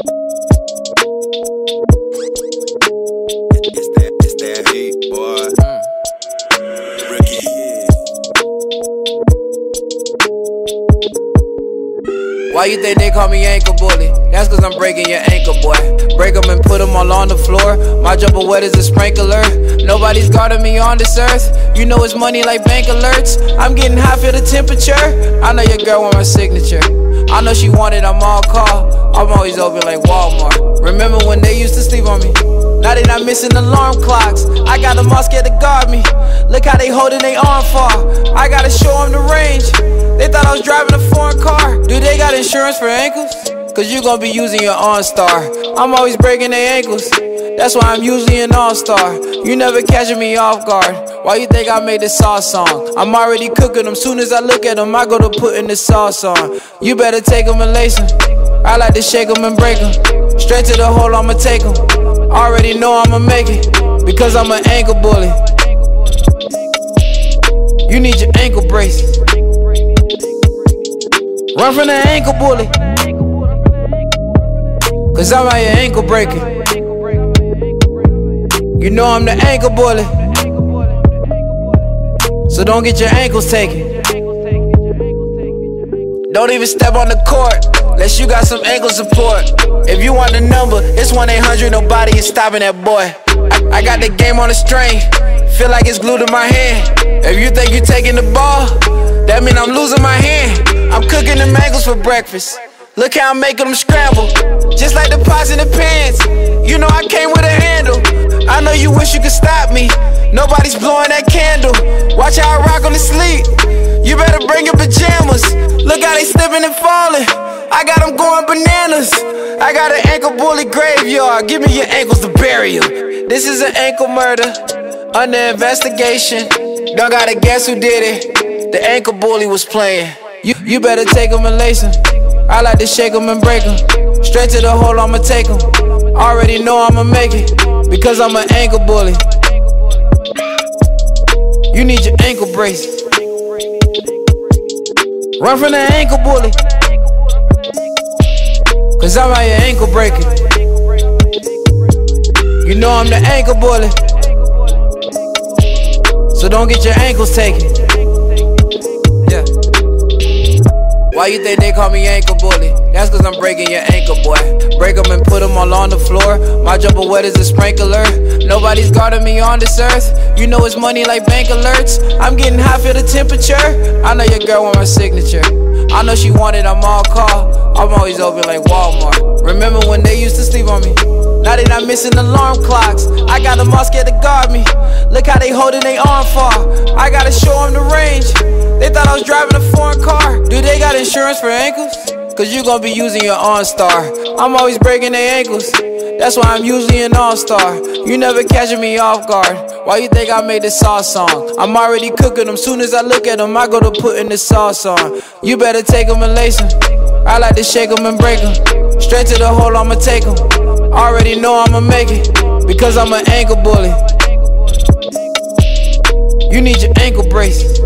Why you think they call me ankle bully? That's cause I'm breaking your ankle, boy. Break 'em and put 'em all on the floor. My jumper wet as a sprinkler. Nobody's guarding me on this earth. You know it's money like bank alerts. I'm getting high for the temperature. I know your girl want my signature. I know she wanted, I'm all call. Always open like Walmart. Remember when they used to sleep on me? Now they not missing alarm clocks. I got them all scared to guard me. Look how they holding their arm far. I gotta show them the range. They thought I was driving a foreign car. Do they got insurance for ankles? Cause you gon' be using your OnStar. I'm always breaking their ankles. That's why I'm usually an all-star. You never catching me off guard. Why you think I made this sauce song? I'm already cooking them. Soon as I look at them, I go to putting the sauce on. You better take them and lace them. I like to shake them and break them. Straight to the hole, I'ma take them. Already know I'ma make it. Because I'm an ankle bully. You need your ankle brace. Run from the ankle bully. Cause I'm out here ankle breaking. You know I'm the ankle bully. So don't get your ankles taken. Don't even step on the court unless you got some ankle support. If you want the number, it's 1 800, nobody is stopping that boy. I, got the game on a string, feel like it's glued to my hand. If you think you're taking the ball, that mean I'm losing my hand. I'm cooking the ankles for breakfast. Look how I'm making them scramble, just like the pots in the pans. You know I came with a handle. I know you wish you could stop me. Nobody's blowing that candle. Watch how I rock on the sleep. You better bring your pajamas. Look how they slipping and falling. I got them going bananas. I got an ankle bully graveyard. Give me your ankles to bury. This is an ankle murder under investigation. Don't gotta guess who did it. The ankle bully was playing. You, you better take 'em and lace lace 'em. I like to shake shake 'em and break break 'em. Straight to the hole, I'ma take 'em. Already know I'ma make it. Because I'm an ankle bully. You need your ankle brace. Run from the ankle bully. Cause I'm out here ankle breaking. You know I'm the ankle bully. So don't get your ankles taken. Yeah. Why you think they call me ankle bully? That's cause I'm breaking your ankle, boy. Break 'em and put 'em all on the floor. My jumper wet as a sprinkler. Nobody's guarding me on this earth. You know it's money like bank alerts. I'm getting high for the temperature. I know your girl want my signature. I know she wanted, I'm all call. I'm always open like Walmart. Remember when they used to sleep on me? Now they not missing alarm clocks. I got them all scared to guard me. Look how they holding their arm far. I gotta show them the range. They thought I was driving a foreign car. Do they got insurance for ankles? Cause you gon' be using your OnStar. I'm always breaking their ankles. That's why I'm usually an all-star. You never catching me off guard. Why you think I made this sauce song? I'm already cooking them. Soon as I look at them, I go to putting the sauce on. You better take them and lace them. I like to shake them and break them. Straight to the hole, I'ma take them. Already know I'ma make it. Because I'm an ankle bully. You need your ankle brace.